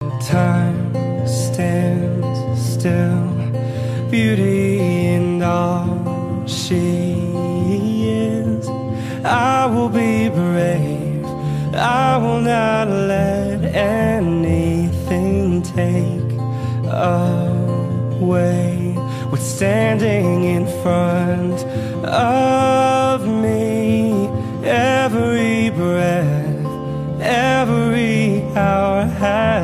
Time stands still, beauty in all she is. I will be brave, I will not let anything take away what's standing in front of me. Every breath,